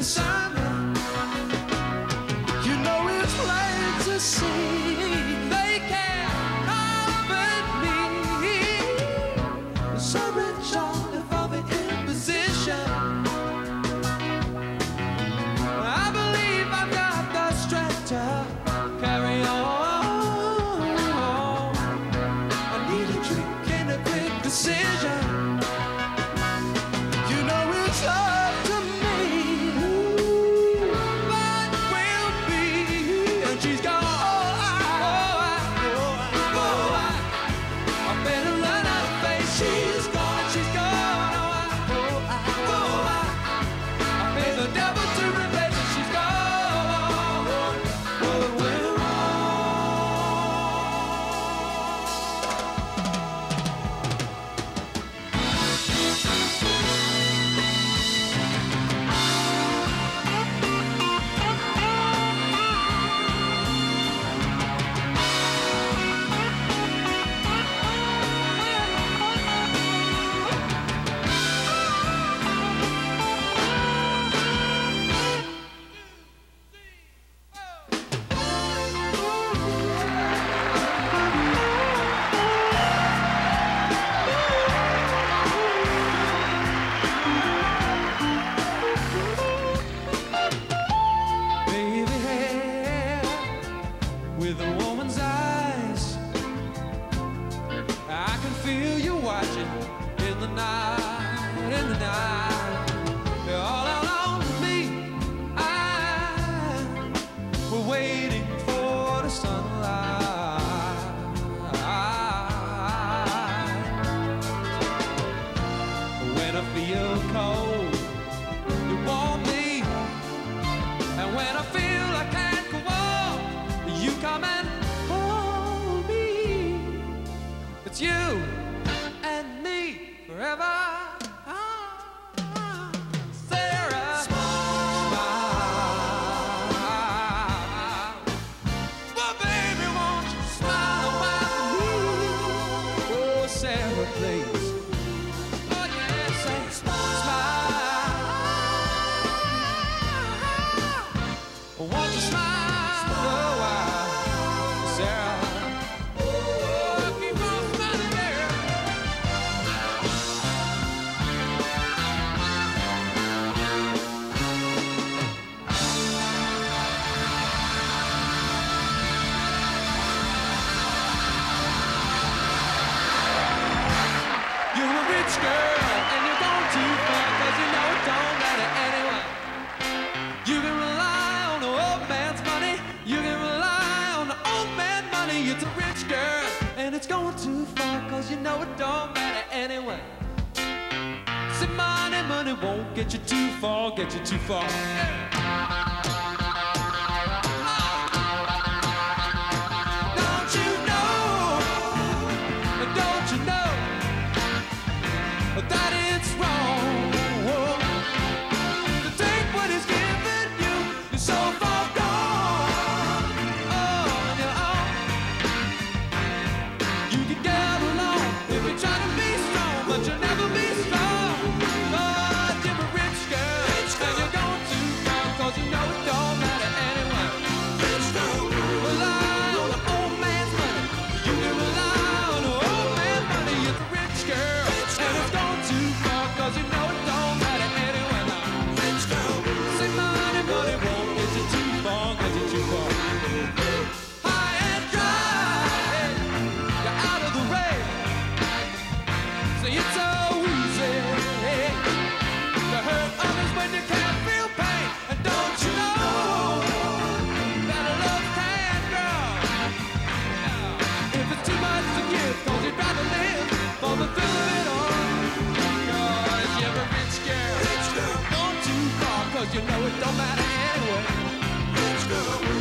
You know it's plain to see they can't comfort me. So on the. I believe I've got the carry on. I need a drink and a quick decision. won't get you too far, get you too far. Don't you know? Don't you know? you know it don't matter anyway. It's gonna good.